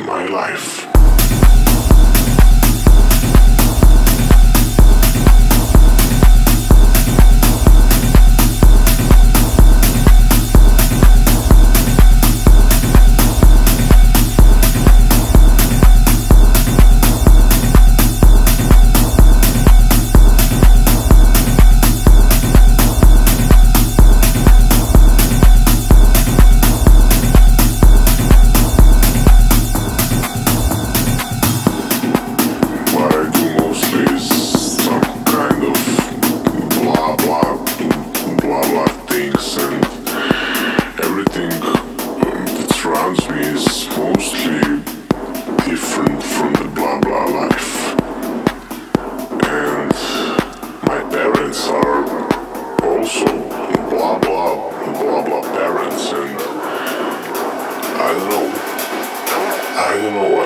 my life.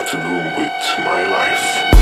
To do with my life.